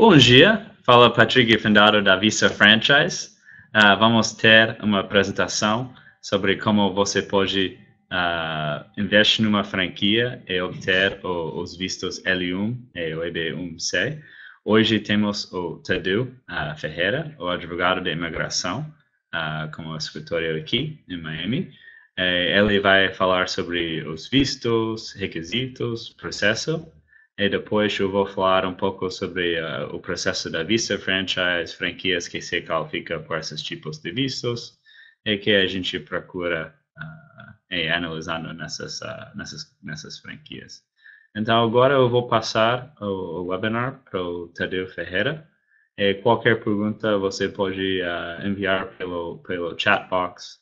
Bom dia, fala Patrick, fundador da Visa Franchise. Uh, vamos ter uma apresentação sobre como você pode uh, investir numa franquia e obter o, os vistos L1 e o EB1C. Hoje temos o Tadeu uh, Ferreira, o advogado de imigração, como escritório aqui em Miami. Uh, ele vai falar sobre os vistos, requisitos, processo. E depois eu vou falar um pouco sobre uh, o processo da visa franchise, franquias que se qualificam por esses tipos de vistos e que a gente procura uh, e analisando nessas, uh, nessas, nessas franquias. Então, agora eu vou passar o, webinar para o Tadeu Ferreira. E qualquer pergunta você pode uh, enviar pelo, pelo chat box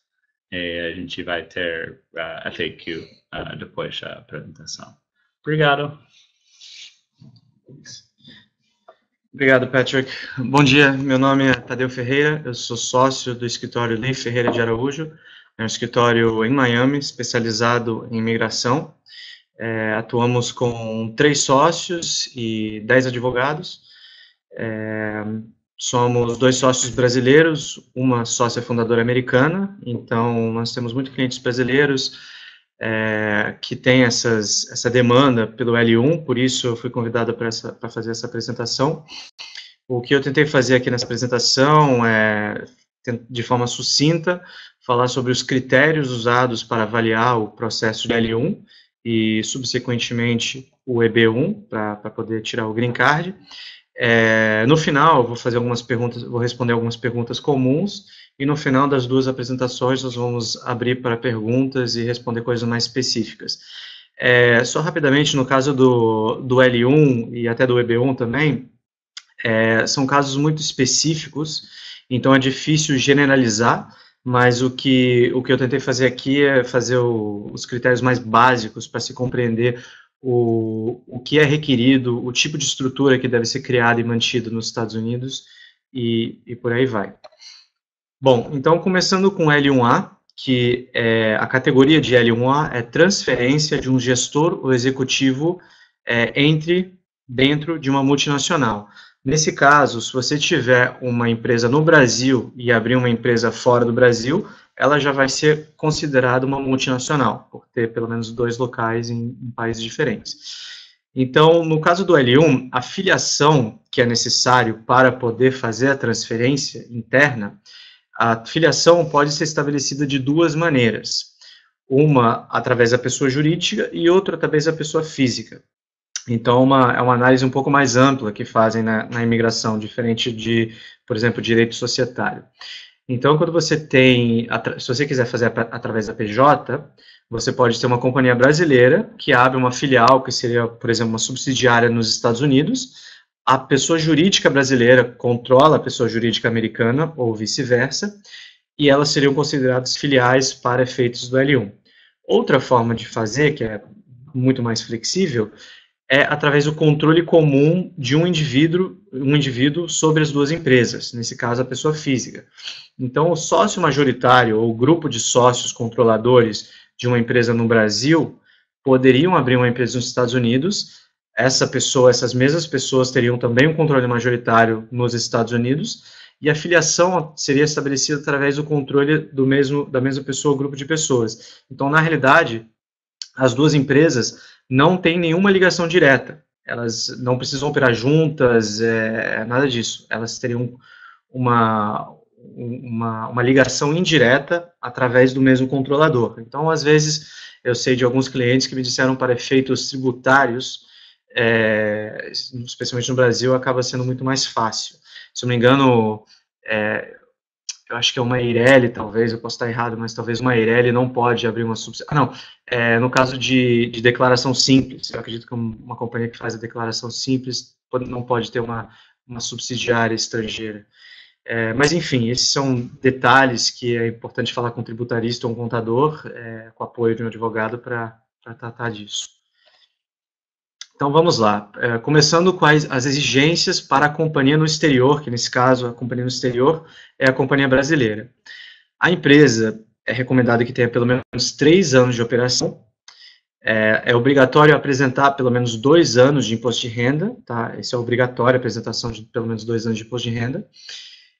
e a gente vai ter uh, FAQ depois da apresentação. Obrigado. Obrigado, Patrick. Bom dia, meu nome é Tadeu Ferreira, eu sou sócio do escritório Lei Ferreira de Araújo, é um escritório em Miami, especializado em imigração. É, atuamos com três sócios e dez advogados. É, somos dois sócios brasileiros, uma sócia fundadora americana, então nós temos muitos clientes brasileiros é, que têm essas, essa demanda pelo L1, por isso eu fui convidado para fazer essa apresentação. O que eu tentei fazer aqui nessa apresentação é, de forma sucinta, falar sobre os critérios usados para avaliar o processo de L1 e, subsequentemente, o EB1, para poder tirar o green card. É, no final, vou fazer algumas perguntas, vou responder algumas perguntas comuns, e no final das duas apresentações, nós vamos abrir para perguntas e responder coisas mais específicas. É, só rapidamente, no caso do, do L1 e até do EB1 também, é, são casos muito específicos, então é difícil generalizar, mas o que, o que eu tentei fazer aqui é fazer o, os critérios mais básicos para se compreender o, o que é requerido, o tipo de estrutura que deve ser criada e mantida nos Estados Unidos e, e por aí vai. Bom, então começando com L1A, que é, a categoria de L1A é transferência de um gestor ou executivo é, entre dentro de uma multinacional. Nesse caso, se você tiver uma empresa no Brasil e abrir uma empresa fora do Brasil, ela já vai ser considerada uma multinacional, por ter pelo menos dois locais em, em países diferentes. Então, no caso do L1, a filiação que é necessário para poder fazer a transferência interna, a filiação pode ser estabelecida de duas maneiras. Uma através da pessoa jurídica e outra através da pessoa física. Então, uma, é uma análise um pouco mais ampla que fazem na, na imigração, diferente de, por exemplo, direito societário. Então, quando você tem, se você quiser fazer através da PJ, você pode ter uma companhia brasileira que abre uma filial, que seria, por exemplo, uma subsidiária nos Estados Unidos. A pessoa jurídica brasileira controla a pessoa jurídica americana, ou vice-versa, e elas seriam consideradas filiais para efeitos do L1. Outra forma de fazer, que é muito mais flexível, é através do controle comum de um indivíduo, um indivíduo sobre as duas empresas, nesse caso a pessoa física. Então, o sócio majoritário ou grupo de sócios controladores de uma empresa no Brasil poderiam abrir uma empresa nos Estados Unidos. Essa pessoa, essas mesmas pessoas teriam também um controle majoritário nos Estados Unidos e a filiação seria estabelecida através do controle do mesmo da mesma pessoa ou grupo de pessoas. Então, na realidade, as duas empresas não têm nenhuma ligação direta. Elas não precisam operar juntas, é, nada disso. Elas teriam uma, uma, uma ligação indireta através do mesmo controlador. Então, às vezes, eu sei de alguns clientes que me disseram para efeitos tributários, é, especialmente no Brasil, acaba sendo muito mais fácil. Se não me engano, é, eu acho que é uma Eireli, talvez, eu posso estar errado, mas talvez uma Eireli não pode abrir uma subsidiária. Ah, não, é, no caso de, de, declaração simples, eu acredito que uma companhia que faz a declaração simples não pode ter uma, uma subsidiária estrangeira. É, mas, enfim, esses são detalhes que é importante falar com um tributarista ou um contador, é, com apoio de um advogado, para tratar disso. Então vamos lá, é, começando com as, as, exigências para a companhia no exterior, que nesse caso a companhia no exterior é a companhia brasileira. A empresa é recomendada que tenha pelo menos três anos de operação É, é, obrigatório apresentar pelo menos dois anos de imposto de renda, tá? Esse é obrigatório, a apresentação de pelo menos dois anos de imposto de renda.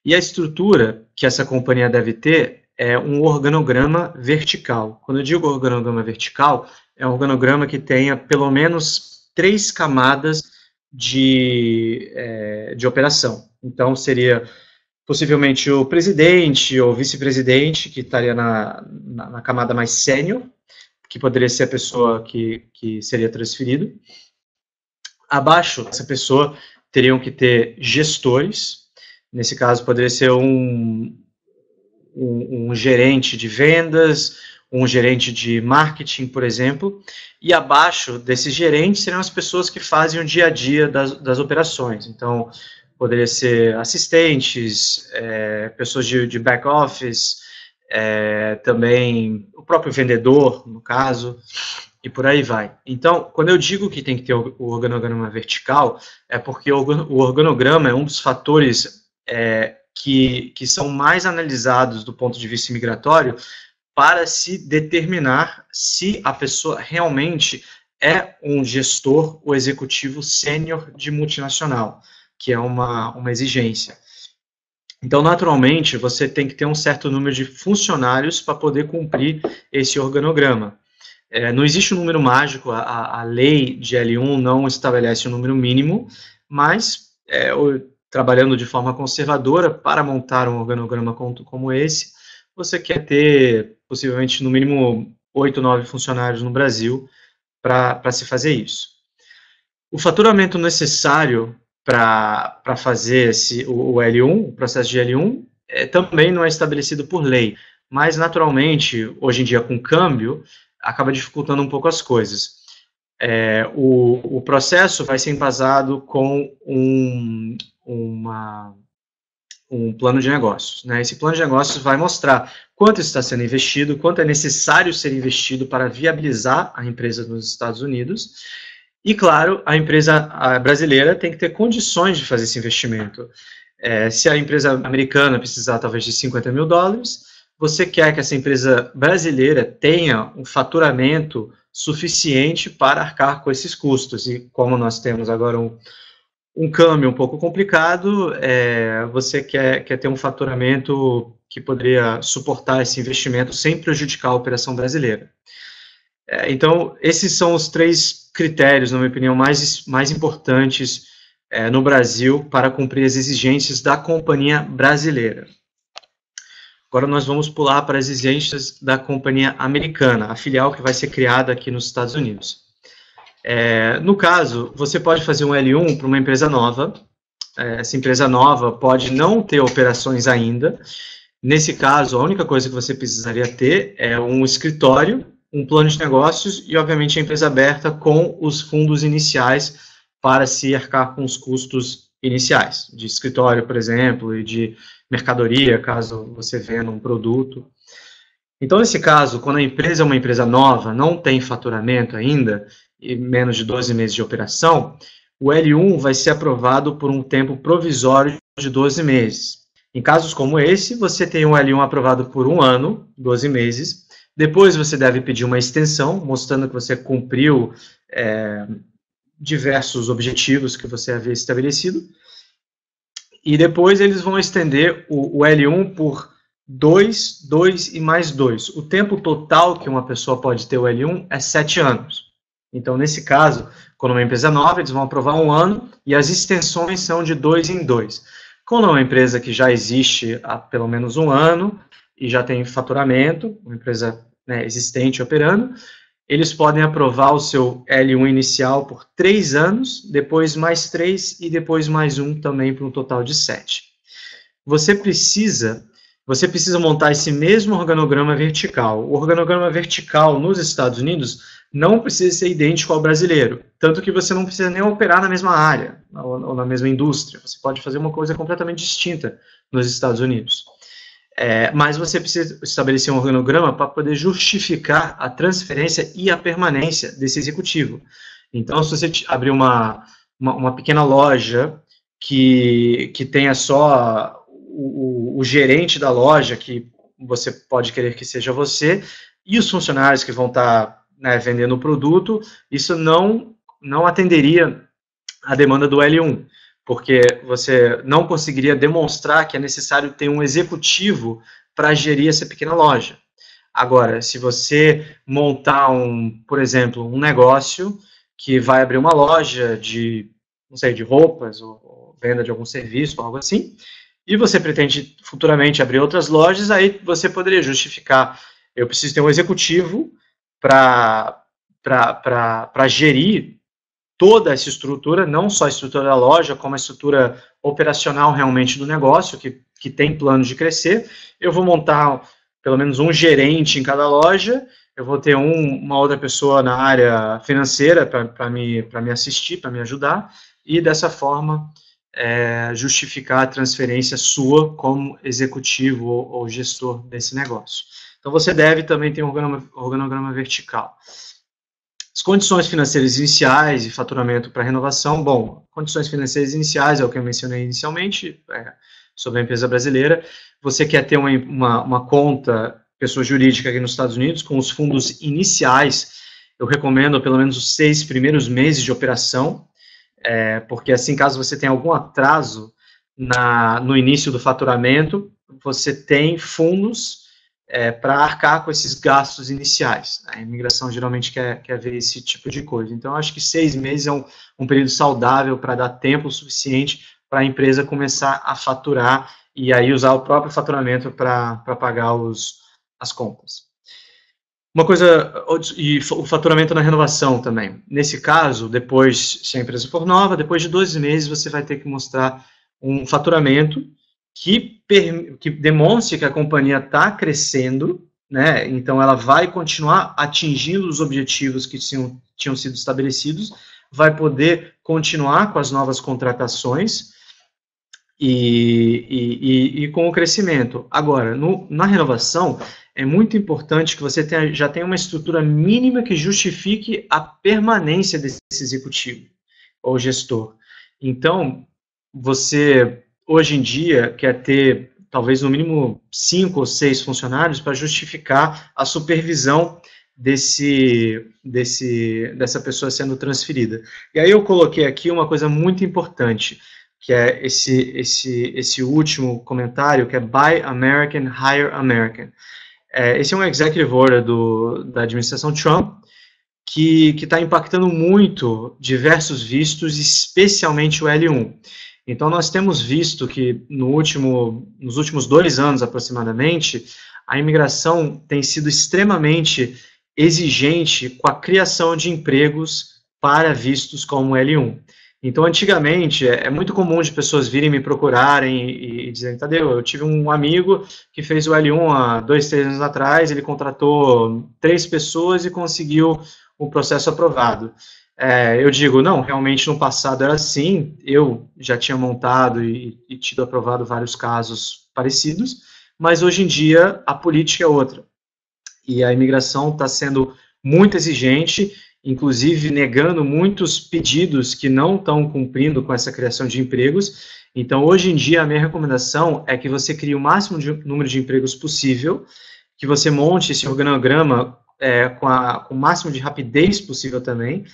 E a estrutura que essa companhia deve ter é um organograma vertical. Quando eu digo organograma vertical, é um organograma que tenha pelo menos três camadas de, é, de operação. Então, seria possivelmente o presidente ou vice-presidente, que estaria na, na, na, camada mais sênior, que poderia ser a pessoa que, que seria transferido. Abaixo dessa pessoa teriam que ter gestores, nesse caso poderia ser um, um, um gerente de vendas, um gerente de marketing, por exemplo, e abaixo desses gerentes seriam as pessoas que fazem o dia a dia das, das operações. Então, poderia ser assistentes, é, pessoas de, de back office, é, também o próprio vendedor, no caso, e por aí vai. Então, quando eu digo que tem que ter o, organograma vertical, é porque o, o organograma é um dos fatores é, que, que são mais analisados do ponto de vista migratório para se determinar se a pessoa realmente é um gestor ou executivo sênior de multinacional que é uma, uma exigência. Então, naturalmente, você tem que ter um certo número de funcionários para poder cumprir esse organograma. É, não existe um número mágico, a, a, lei de L1 não estabelece um número mínimo, mas é, trabalhando de forma conservadora para montar um organograma como, como esse, você quer ter possivelmente no mínimo oito, nove funcionários no Brasil para se fazer isso. O faturamento necessário para fazer esse, o, o, L1, o processo de L1, é, também não é estabelecido por lei, mas naturalmente, hoje em dia com câmbio, acaba dificultando um pouco as coisas. É, o, o processo vai ser embasado com um, uma, um plano de negócios. Né? Esse plano de negócios vai mostrar quanto está sendo investido, quanto é necessário ser investido para viabilizar a empresa nos Estados Unidos e, claro, a empresa brasileira tem que ter condições de fazer esse investimento. É, se a empresa americana precisar talvez de 50 mil dólares, você quer que essa empresa brasileira tenha um faturamento suficiente para arcar com esses custos. E como nós temos agora um, um câmbio um pouco complicado, é, você quer, quer ter um faturamento que poderia suportar esse investimento sem prejudicar a operação brasileira. É, então, esses são os três critérios, na minha opinião, mais, mais importantes é, no Brasil para cumprir as exigências da companhia brasileira. Agora nós vamos pular para as exigências da companhia americana, a filial que vai ser criada aqui nos Estados Unidos. É, no caso, você pode fazer um L1 para uma empresa nova. É, essa empresa nova pode não ter operações ainda. Nesse caso, a única coisa que você precisaria ter é um escritório um plano de negócios e, obviamente, a empresa aberta com os fundos iniciais para se arcar com os custos iniciais, de escritório, por exemplo, e de mercadoria, caso você venda um produto. Então, nesse caso, quando a empresa é uma empresa nova, não tem faturamento ainda, e menos de 12 meses de operação, o L1 vai ser aprovado por um tempo provisório de 12 meses. Em casos como esse, você tem um L1 aprovado por um ano, 12 meses, depois você deve pedir uma extensão, mostrando que você cumpriu é, diversos objetivos que você havia estabelecido. E depois eles vão estender o, o L1 por 2, 2 e mais 2. O tempo total que uma pessoa pode ter o L1 é 7 anos. Então, nesse caso, quando uma empresa é nova, eles vão aprovar um ano e as extensões são de dois em dois. Quando é uma empresa que já existe há pelo menos um ano e já tem faturamento, uma empresa né, existente operando, eles podem aprovar o seu L1 inicial por três anos, depois mais três e depois mais um também para um total de sete. Você precisa, você precisa montar esse mesmo organograma vertical. O organograma vertical nos Estados Unidos não precisa ser idêntico ao brasileiro, tanto que você não precisa nem operar na mesma área ou, na mesma indústria. Você pode fazer uma coisa completamente distinta nos Estados Unidos. É, mas você precisa estabelecer um organograma para poder justificar a transferência e a permanência desse executivo. Então, se você abrir uma, uma, uma pequena loja que, que tenha só o, o, o, gerente da loja, que você pode querer que seja você, e os funcionários que vão estar né, vendendo o produto, isso não, não atenderia a demanda do L1, porque você não conseguiria demonstrar que é necessário ter um executivo para gerir essa pequena loja. Agora, se você montar um, por exemplo, um negócio que vai abrir uma loja de, não sei, de roupas ou, ou venda de algum serviço, algo assim, e você pretende futuramente abrir outras lojas, aí você poderia justificar, eu preciso ter um executivo para gerir toda essa estrutura, não só a estrutura da loja, como a estrutura operacional realmente do negócio, que, que tem planos de crescer. Eu vou montar pelo menos um gerente em cada loja, eu vou ter um, uma outra pessoa na área financeira para me, me assistir, para me ajudar, e dessa forma é, justificar a transferência sua como executivo ou, ou, gestor desse negócio. Então você deve também ter um organograma, organograma vertical. As condições financeiras iniciais e faturamento para renovação, bom, condições financeiras iniciais é o que eu mencionei inicialmente, é, sobre a empresa brasileira. Você quer ter uma, uma, uma conta, pessoa jurídica aqui nos Estados Unidos, com os fundos iniciais, eu recomendo pelo menos os seis primeiros meses de operação, é, porque assim, caso você tenha algum atraso na, no início do faturamento, você tem fundos é, para arcar com esses gastos iniciais. A imigração geralmente quer, quer ver esse tipo de coisa. Então, acho que seis meses é um, um período saudável para dar tempo suficiente para a empresa começar a faturar e aí usar o próprio faturamento para pagar os, as contas. Uma coisa, e o faturamento na renovação também. Nesse caso, depois, se a empresa for nova, depois de 12 meses você vai ter que mostrar um faturamento que, que demonstre que a companhia está crescendo, né? Então ela vai continuar atingindo os objetivos que tinham, tinham sido estabelecidos, vai poder continuar com as novas contratações e, e, e, e com o crescimento. Agora, no, na renovação, é muito importante que você tenha, já tenha uma estrutura mínima que justifique a permanência desse executivo ou gestor. Então, você, hoje em dia, quer ter talvez no mínimo cinco ou seis funcionários para justificar a supervisão desse, desse, dessa pessoa sendo transferida. E aí eu coloquei aqui uma coisa muito importante, que é esse, esse, esse último comentário, que é Buy American, Hire American. É, esse é um executive order do, da administração Trump, que está impactando muito diversos vistos, especialmente o L1. Então, nós temos visto que no último, nos últimos dois anos aproximadamente, a imigração tem sido extremamente exigente com a criação de empregos para vistos como L1. Então, antigamente, é, é, muito comum de pessoas virem me procurarem e, e dizerem, Tadeu, eu tive um amigo que fez o L1 há dois, três anos atrás, ele contratou três pessoas e conseguiu o processo aprovado. É, eu digo, não, realmente no passado era assim, eu já tinha montado e, e tido aprovado vários casos parecidos, mas hoje em dia a política é outra. E a imigração está sendo muito exigente inclusive negando muitos pedidos que não estão cumprindo com essa criação de empregos. Então, hoje em dia, a minha recomendação é que você crie o máximo de número de empregos possível, que você monte esse organograma é, com, a, com o máximo de rapidez possível também,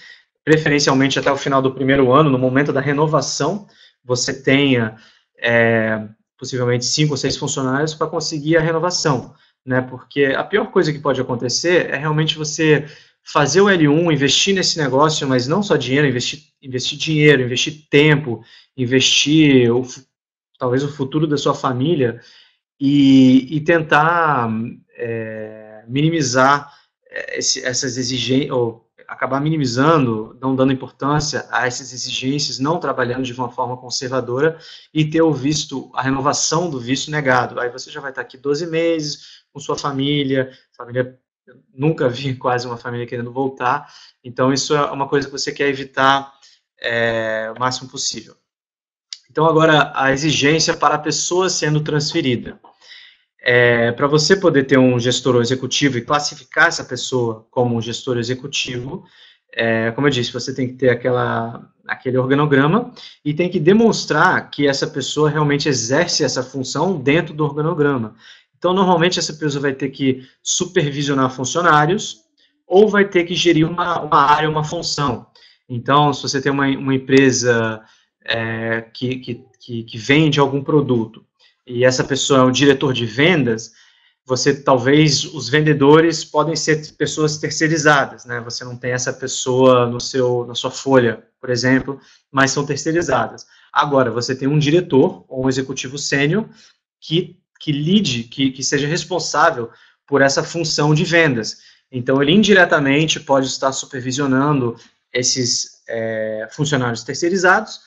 preferencialmente até o final do primeiro ano, no momento da renovação, você tenha é, possivelmente cinco ou seis funcionários para conseguir a renovação, né? Porque a pior coisa que pode acontecer é realmente você fazer o L1, investir nesse negócio, mas não só dinheiro, investir, investir dinheiro, investir tempo, investir o, talvez o futuro da sua família e, e tentar é, minimizar é, esse, essas exigências, acabar minimizando, não dando importância a essas exigências, não trabalhando de uma forma conservadora e ter o visto, a renovação do visto negado. Aí você já vai estar aqui 12 meses com sua família, família nunca vi quase uma família querendo voltar, então isso é uma coisa que você quer evitar é, o máximo possível. Então, agora, a exigência para a pessoa sendo transferida. É, para você poder ter um gestor executivo e classificar essa pessoa como um gestor executivo, é, como eu disse, você tem que ter aquela, aquele organograma e tem que demonstrar que essa pessoa realmente exerce essa função dentro do organograma. Então, normalmente, essa pessoa vai ter que supervisionar funcionários, ou vai ter que gerir uma, uma área, uma função. Então, se você tem uma, uma empresa é, que, que, que vende algum produto e essa pessoa é o diretor de vendas, você talvez os vendedores podem ser pessoas terceirizadas, né? Você não tem essa pessoa no seu na sua folha, por exemplo, mas são terceirizadas. Agora você tem um diretor ou um executivo sênior que que lide, que, que seja responsável por essa função de vendas. Então ele indiretamente pode estar supervisionando esses é, funcionários terceirizados,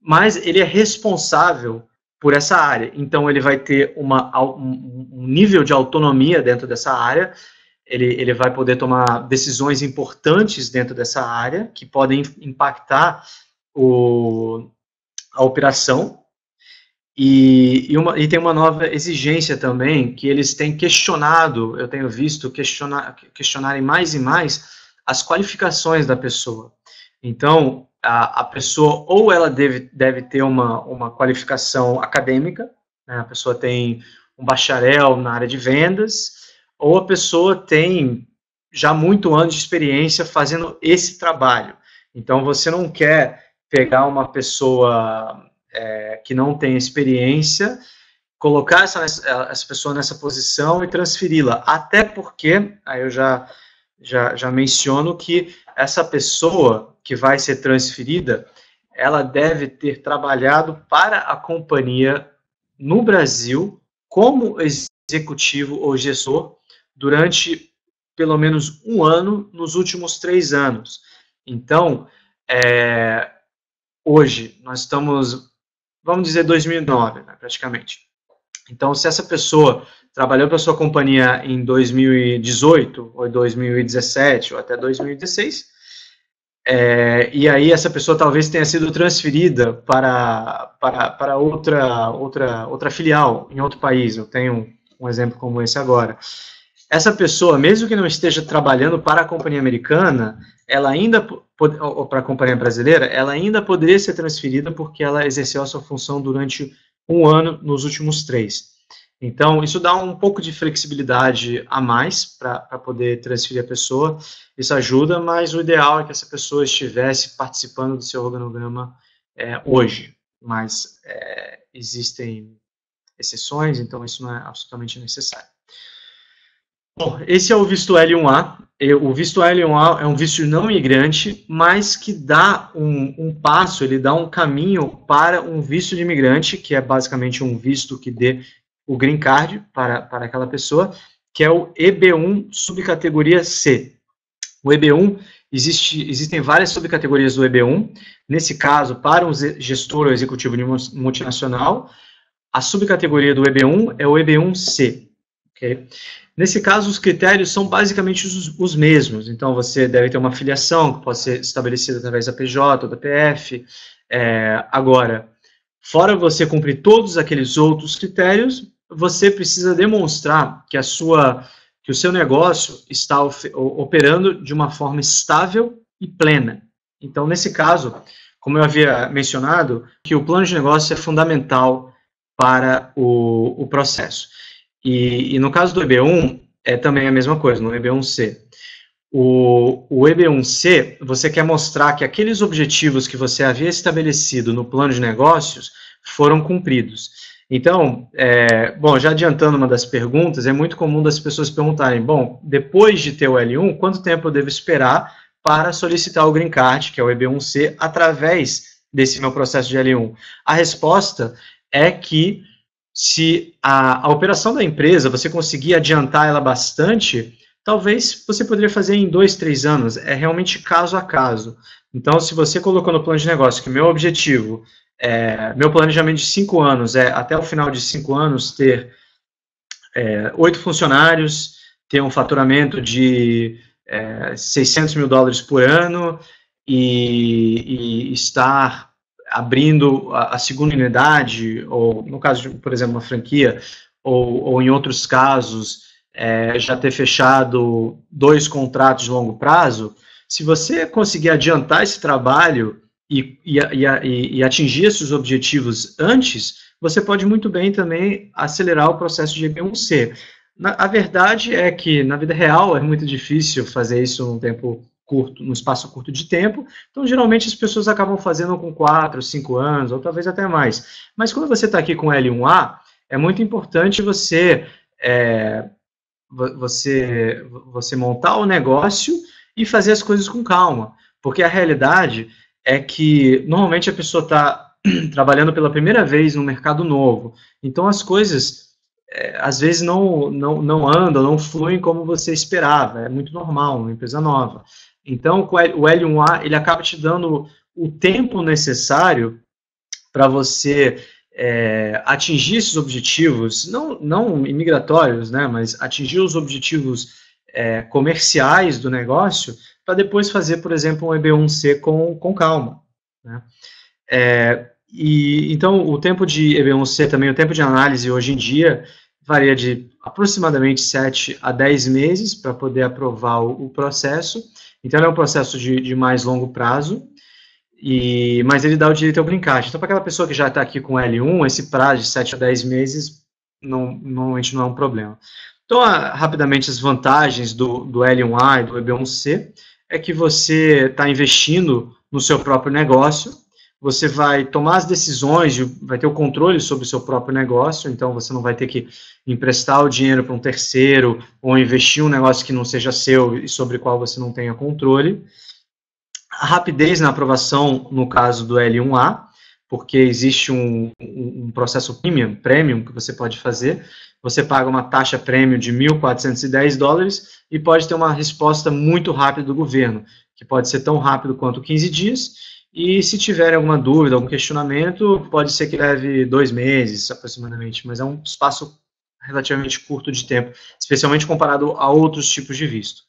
mas ele é responsável por essa área. Então, ele vai ter uma, um nível de autonomia dentro dessa área, ele, ele vai poder tomar decisões importantes dentro dessa área, que podem impactar o, a operação. E, e, uma, e tem uma nova exigência também, que eles têm questionado, eu tenho visto questionar, questionarem mais e mais as qualificações da pessoa. Então, a, a pessoa ou ela deve, deve ter uma, uma qualificação acadêmica, né, a pessoa tem um bacharel na área de vendas, ou a pessoa tem já muito anos de experiência fazendo esse trabalho. Então, você não quer pegar uma pessoa é, que não tem experiência, colocar essa, essa pessoa nessa posição e transferi-la. Até porque, aí eu já, já, já menciono que essa pessoa que vai ser transferida, ela deve ter trabalhado para a companhia no Brasil como executivo ou gestor durante pelo menos um ano nos últimos três anos. Então, é, hoje, nós estamos, vamos dizer, 2009, né, praticamente. Então, se essa pessoa trabalhou para sua companhia em 2018, ou 2017, ou até 2016, é, e aí essa pessoa talvez tenha sido transferida para, para, para outra, outra, outra filial em outro país. Eu tenho um exemplo como esse agora. Essa pessoa, mesmo que não esteja trabalhando para a companhia americana, ela ainda ou para a companhia brasileira, ela ainda poderia ser transferida porque ela exerceu a sua função durante um ano nos últimos três. Então, isso dá um pouco de flexibilidade a mais para poder transferir a pessoa. Isso ajuda, mas o ideal é que essa pessoa estivesse participando do seu organograma é, hoje. Mas é, existem exceções, então isso não é absolutamente necessário. Bom, esse é o visto L1A. O visto L1A é um visto não imigrante, mas que dá um, um, passo, ele dá um caminho para um visto de imigrante, que é basicamente um visto que dê o green card para, para aquela pessoa, que é o EB1 subcategoria C. O EB1, existe, existem várias subcategorias do EB1. Nesse caso, para um gestor ou executivo de multinacional, a subcategoria do EB1 é o EB1C. Okay? Nesse caso, os critérios são basicamente os, os, mesmos. Então, você deve ter uma filiação, que pode ser estabelecida através da PJ ou da PF. É, agora, fora você cumprir todos aqueles outros critérios, você precisa demonstrar que a sua que o seu negócio está operando de uma forma estável e plena. Então, nesse caso, como eu havia mencionado, que o plano de negócio é fundamental para o, o processo. E, e, no caso do EB1, é também a mesma coisa, no EB1C. O, o EB1C, você quer mostrar que aqueles objetivos que você havia estabelecido no plano de negócios foram cumpridos. Então, é, bom, já adiantando uma das perguntas, é muito comum das pessoas perguntarem, bom, depois de ter o L1, quanto tempo eu devo esperar para solicitar o Green Card, que é o EB1C, através desse meu processo de L1? A resposta é que se a, a operação da empresa, você conseguir adiantar ela bastante, talvez você poderia fazer em dois, três anos. É realmente caso a caso. Então, se você colocou no plano de negócio que meu objetivo é, meu planejamento de cinco anos é, até o final de cinco anos, ter é, oito funcionários, ter um faturamento de é, 600 mil dólares por ano e, e estar abrindo a, a, segunda unidade, ou no caso de, por exemplo, uma franquia, ou, ou em outros casos, é, já ter fechado dois contratos de longo prazo, se você conseguir adiantar esse trabalho e, e, e, e atingir esses objetivos antes, você pode muito bem também acelerar o processo de EB1C. na, a verdade é que na vida real é muito difícil fazer isso num tempo curto, num espaço curto de tempo. Então, geralmente as pessoas acabam fazendo com 4, 5 anos, ou talvez até mais. Mas quando você está aqui com L1A, é muito importante você é, você você montar o negócio e fazer as coisas com calma, porque a realidade é que normalmente a pessoa está trabalhando pela primeira vez no mercado novo, então as coisas é, às vezes não, não, não andam, não fluem como você esperava, é muito normal, uma empresa nova. Então, o L1A, ele acaba te dando o tempo necessário para você é, atingir esses objetivos, não, não imigratórios, né, mas atingir os objetivos é, comerciais do negócio, para depois fazer, por exemplo, um EB1C com, com calma. Né. É, e, então, o tempo de EB1C também, o tempo de análise hoje em dia, varia de aproximadamente 7 a 10 meses para poder aprovar o, o processo, então, é um processo de, de mais longo prazo, e, mas ele dá o direito ao green card. Então, para aquela pessoa que já está aqui com L1, esse prazo de 7 a 10 meses não, normalmente não é um problema. Então, rapidamente, as vantagens do, do L1A e do EB1C é que você está investindo no seu próprio negócio, você vai tomar as decisões, vai ter o controle sobre o seu próprio negócio, então você não vai ter que emprestar o dinheiro para um terceiro ou investir um negócio que não seja seu e sobre o qual você não tenha controle. A rapidez na aprovação, no caso do L1A, porque existe um, um processo premium, premium que você pode fazer, você paga uma taxa premium de 1.410 dólares e pode ter uma resposta muito rápida do governo, que pode ser tão rápido quanto 15 dias, e se tiver alguma dúvida, algum questionamento, pode ser que leve dois meses aproximadamente, mas é um espaço relativamente curto de tempo, especialmente comparado a outros tipos de visto.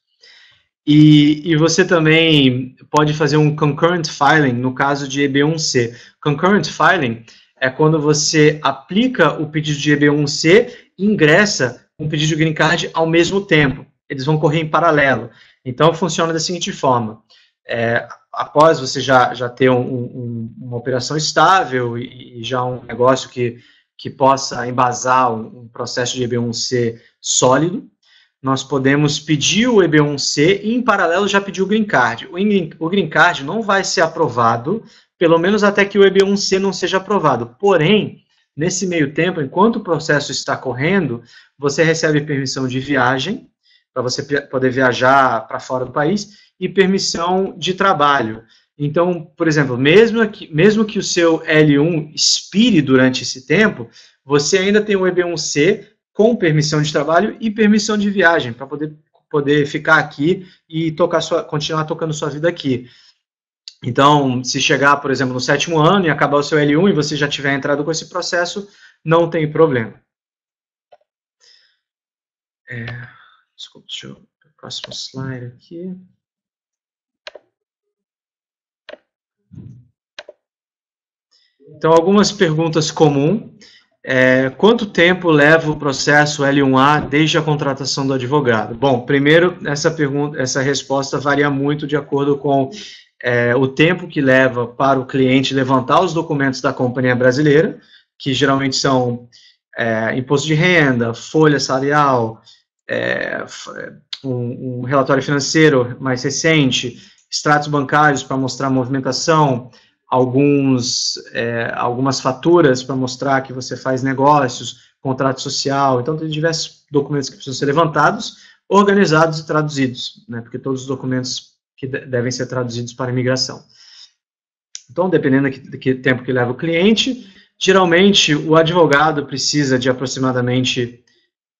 E, e, você também pode fazer um concurrent filing no caso de EB1C. Concurrent filing é quando você aplica o pedido de EB1C e ingressa um pedido de green card ao mesmo tempo. Eles vão correr em paralelo. Então, funciona da seguinte forma. É, após você já, já ter um, um, uma operação estável e, e, já um negócio que, que possa embasar um, um processo de EB1C sólido, nós podemos pedir o EB1C e, em paralelo, já pedir o Green Card. O, Green Card não vai ser aprovado, pelo menos até que o EB1C não seja aprovado. Porém, nesse meio tempo, enquanto o processo está correndo, você recebe permissão de viagem, para você poder viajar para fora do país, e permissão de trabalho. Então, por exemplo, mesmo que, mesmo que o seu L1 expire durante esse tempo, você ainda tem o EB1C com permissão de trabalho e permissão de viagem, para poder, poder ficar aqui e tocar sua, continuar tocando sua vida aqui. Então, se chegar, por exemplo, no sétimo ano e acabar o seu L1 e você já tiver entrado com esse processo, não tem problema. É, desculpa, deixa eu... Próximo slide aqui. Então, algumas perguntas comuns. É, quanto tempo leva o processo L1A desde a contratação do advogado? Bom, primeiro, essa pergunta, essa resposta varia muito de acordo com é, o tempo que leva para o cliente levantar os documentos da companhia brasileira, que geralmente são é, imposto de renda, folha salarial, é, um, um relatório financeiro mais recente, extratos bancários para mostrar movimentação, alguns, é, algumas faturas para mostrar que você faz negócios, contrato social. Então, tem diversos documentos que precisam ser levantados, organizados e traduzidos, né, porque todos os documentos que devem ser traduzidos para imigração. Então, dependendo do que tempo que leva o cliente, geralmente o advogado precisa de aproximadamente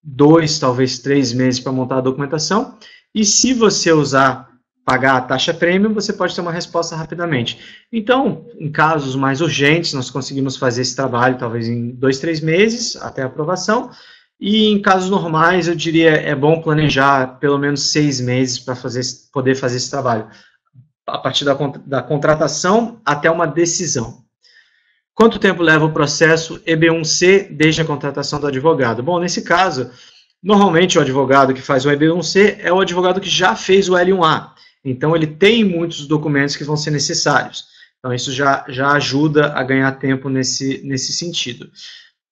dois, talvez três meses para montar a documentação, e se você usar pagar a taxa premium, você pode ter uma resposta rapidamente. Então, em casos mais urgentes, nós conseguimos fazer esse trabalho talvez em dois, três meses até a aprovação. E em casos normais, eu diria é bom planejar pelo menos seis meses para fazer, poder fazer esse trabalho, a partir da, da contratação até uma decisão. Quanto tempo leva o processo EB1C desde a contratação do advogado? Bom, nesse caso, normalmente o advogado que faz o EB1C é o advogado que já fez o L1A. Então, ele tem muitos documentos que vão ser necessários. Então, isso já, já ajuda a ganhar tempo nesse, nesse sentido.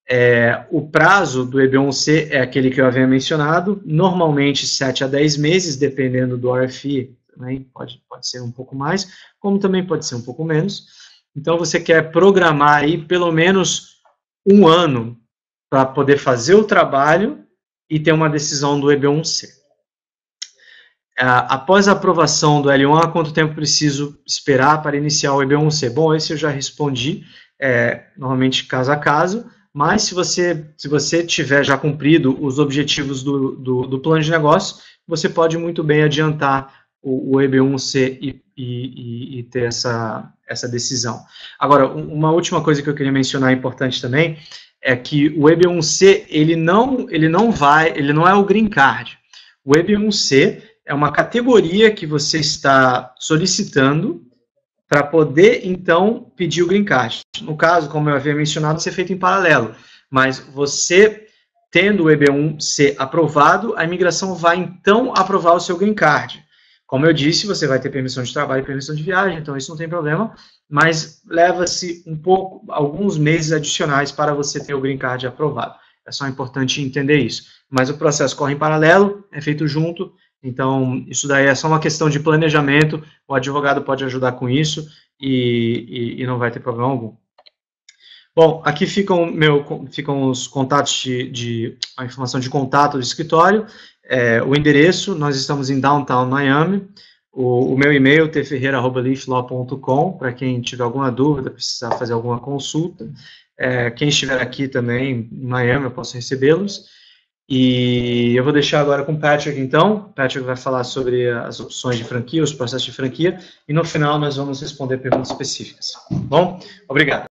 É, o prazo do EB1C é aquele que eu havia mencionado, normalmente 7 a 10 meses, dependendo do RFI, também pode, pode ser um pouco mais, como também pode ser um pouco menos. Então, você quer programar aí pelo menos um ano para poder fazer o trabalho e ter uma decisão do EB1C. Após a aprovação do L1, quanto tempo preciso esperar para iniciar o EB1C? Bom, esse eu já respondi, é, normalmente caso a caso, mas se você, se você tiver já cumprido os objetivos do, do, do plano de negócio, você pode muito bem adiantar o, o EB1C e, e, e, ter essa, essa decisão. Agora, uma última coisa que eu queria mencionar importante também é que o EB1C ele não, ele não vai, ele não é o green card. O EB1C é uma categoria que você está solicitando para poder, então, pedir o green card. No caso, como eu havia mencionado, ser feito em paralelo. Mas você, tendo o EB1C aprovado, a imigração vai, então, aprovar o seu green card. Como eu disse, você vai ter permissão de trabalho e permissão de viagem, então isso não tem problema, mas leva-se um pouco, alguns meses adicionais para você ter o green card aprovado. É só importante entender isso. Mas o processo corre em paralelo, é feito junto, então, isso daí é só uma questão de planejamento, o advogado pode ajudar com isso e, e, e não vai ter problema algum. Bom, aqui ficam, meu, ficam os contatos de, de, a informação de contato do escritório, é, o endereço, nós estamos em Downtown Miami, o, o meu e-mail, tferreira.leaflaw.com, para quem tiver alguma dúvida, precisar fazer alguma consulta. É, quem estiver aqui também em Miami, eu posso recebê-los. E eu vou deixar agora com o Patrick, então. O Patrick vai falar sobre as opções de franquia, os processos de franquia, e no final nós vamos responder perguntas específicas. Bom, obrigado.